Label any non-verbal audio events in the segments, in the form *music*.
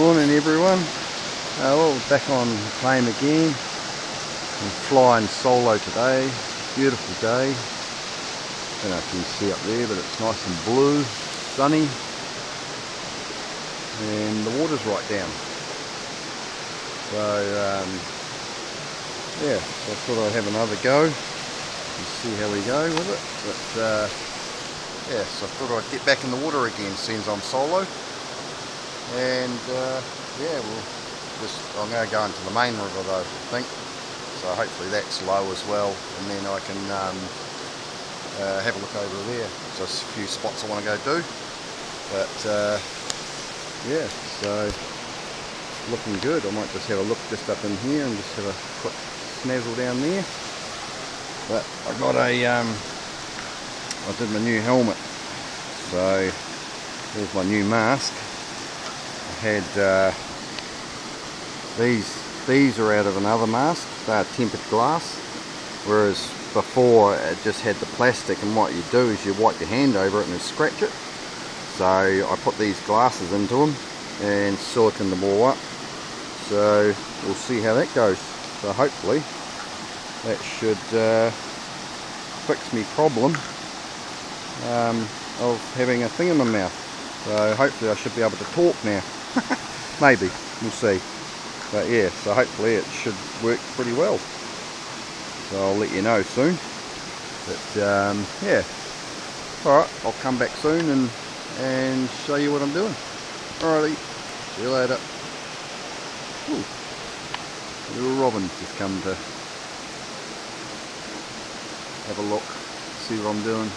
Good morning everyone. Uh, well, back on claim again. I'm flying solo today. Beautiful day. Don't know if you can see up there, but it's nice and blue, sunny, and the water's right down. So um, yeah, so I thought I'd have another go and see how we go with it. But uh, yeah, so I thought I'd get back in the water again, since I'm solo and uh, yeah we'll just I'm going to go into the main river though I think. So hopefully that's low as well and then I can um, uh, have a look over there. There's a few spots I want to go do. But uh, yeah so looking good. I might just have a look just up in here and just have a quick snazzle down there. But I got a um, I did my new helmet. So there's my new mask had uh, these these are out of another mask they're tempered glass whereas before it just had the plastic and what you do is you wipe your hand over it and scratch it. So I put these glasses into them and silicone them all up. So we'll see how that goes. So hopefully that should uh, fix me problem um, of having a thing in my mouth. So hopefully I should be able to talk now *laughs* Maybe, we'll see. But yeah, so hopefully it should work pretty well. So I'll let you know soon. But um, yeah, alright, I'll come back soon and, and show you what I'm doing. Alrighty, see you later. Ooh, little robin just come to have a look, see what I'm doing.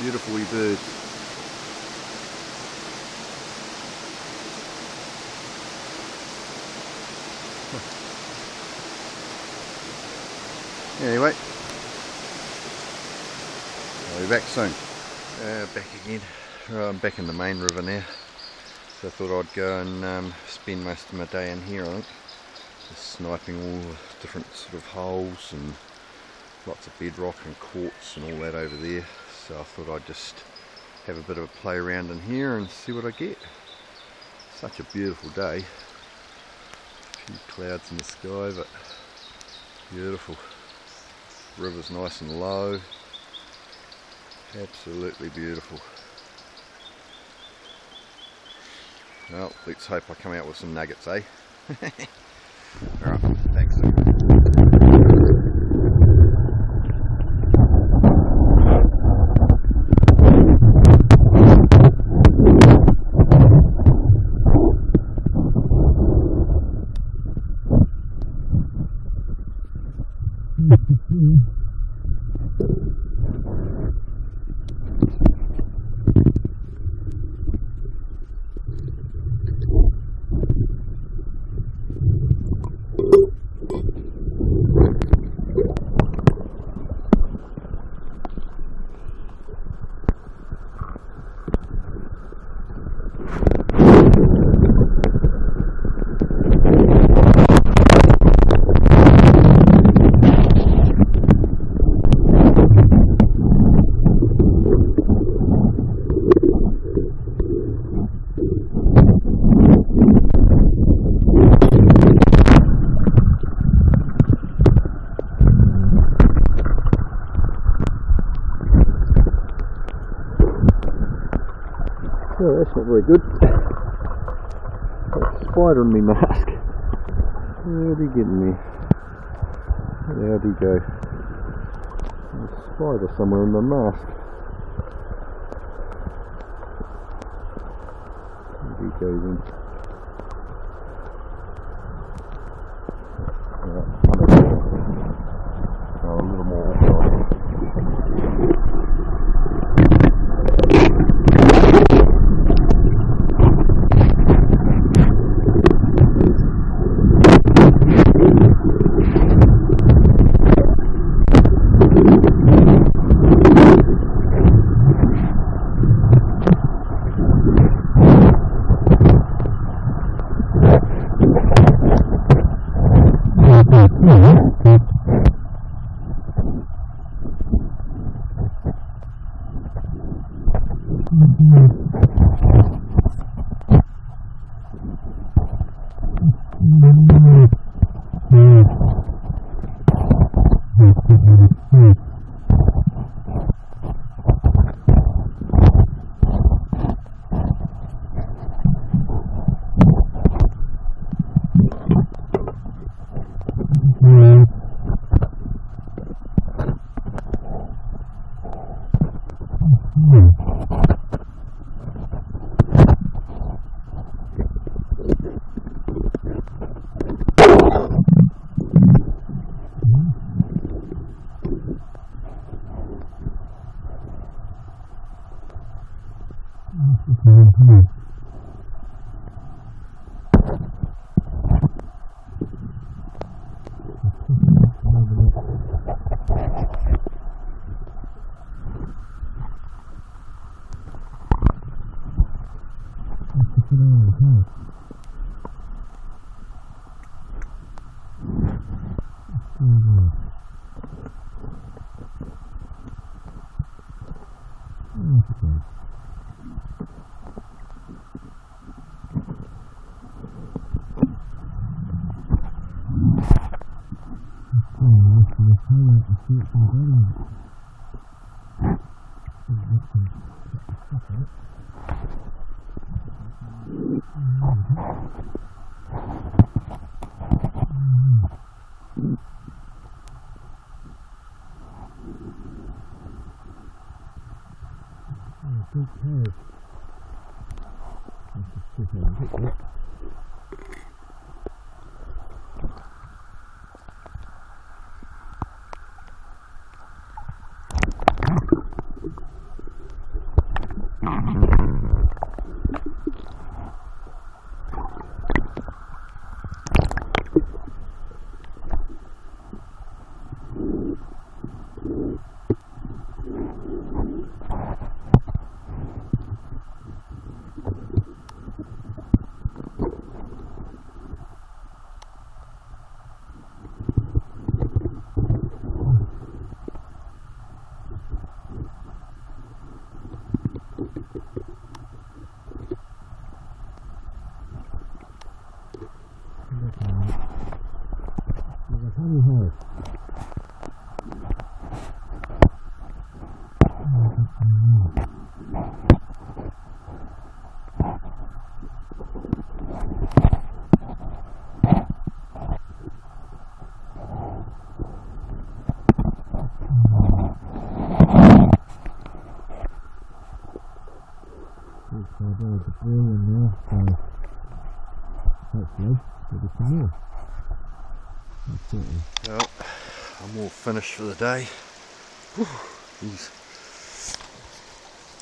Beautiful wee bird. *laughs* Anyway, I'll be back soon. Uh, back again. I'm back in the main river now. So I thought I'd go and um, spend most of my day in here I think. Just sniping all the different sort of holes and lots of bedrock and quartz and all that over there so I thought I'd just have a bit of a play around in here and see what I get. Such a beautiful day. A few clouds in the sky but beautiful. River's nice and low. Absolutely beautiful. Well, let's hope I come out with some nuggets, eh? *laughs* Alright, Oh, that's not very good. A spider on my mask. Where'd he get me? There'd he go? There's a spider somewhere in the mask. There he goes in. Mm-hmm. Mm-hmm. Mm-hmm. Zaczami hor. It's all about the blue and the. Uh, well, I'm all finished for the day. Jeez.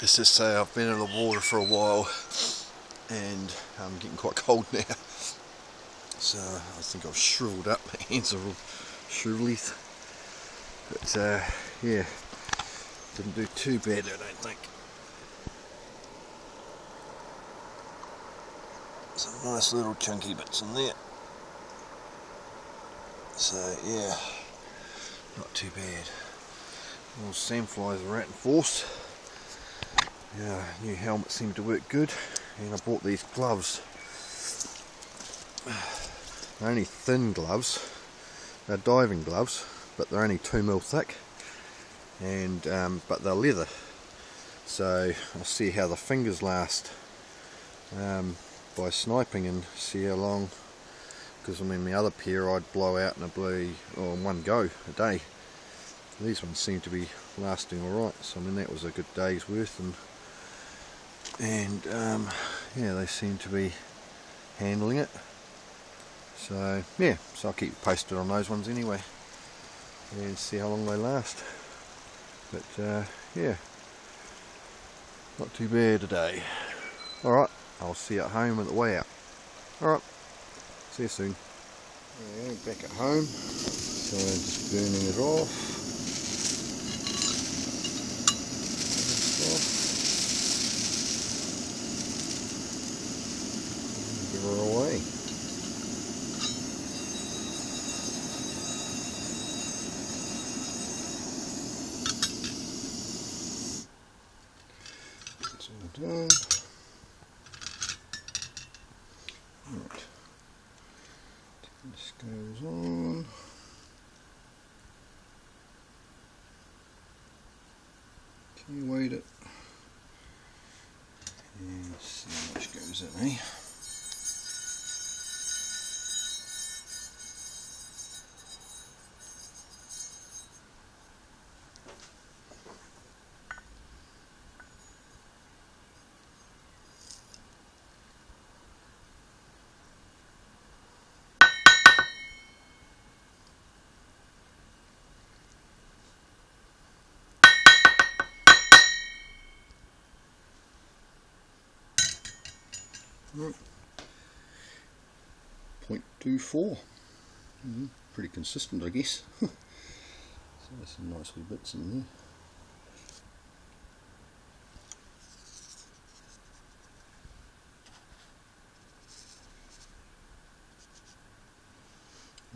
Let's just say I've been in the water for a while and I'm getting quite *laughs* cold now. So I think I've shriveled up, *laughs* my hands are all shrivelly. But uh, yeah, didn't do too bad I don't think. Some nice little chunky bits in there. So yeah, not too bad. All sandflies are rat and force. Yeah, new helmet seemed to work good, and I bought these gloves. They're *sighs* only thin gloves. They're diving gloves, but they're only two mil thick, and um, but they're leather. So I'll see how the fingers last um, by sniping and see how long because I mean the other pair I'd blow out in a bloody, or in one go a day. These ones seem to be lasting alright, so I mean that was a good day's worth and and um, yeah they seem to be handling it. So yeah, so I'll keep posted on those ones anyway and see how long they last. But uh, yeah, not too bad today. Alright, I'll see you at home at the way out. Alright. See you soon. Yeah, back at home. So I'm just burning it off. Give her away. It's all done. goes on. Can you weight it? And see how much goes in, eh? Right. 0.24. Mm, pretty consistent, I guess. *laughs* so there's some nice wee bits in there.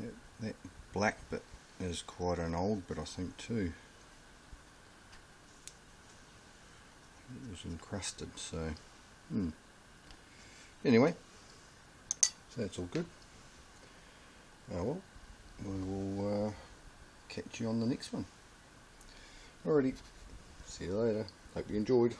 That, that black bit is quite an old bit I think too. It was encrusted so hmm. Anyway so that's all good. Well we will uh, catch you on the next one. Alrighty see you later hope you enjoyed.